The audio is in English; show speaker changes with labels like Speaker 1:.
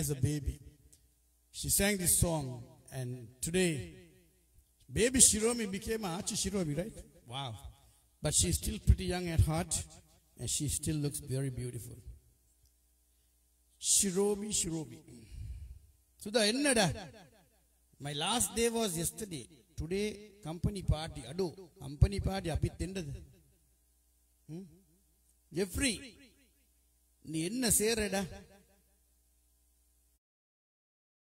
Speaker 1: as a baby. She sang this song and today Baby Shiromi became Achi Shiromi, right? Wow. But she's still pretty young at heart and she still looks very beautiful. Shiromi, Shiromi. Sudha, ennada? My last day was yesterday. Today, company party. Ado, company party. Abhi tendad. Jeffrey, ni என்ன சேரடா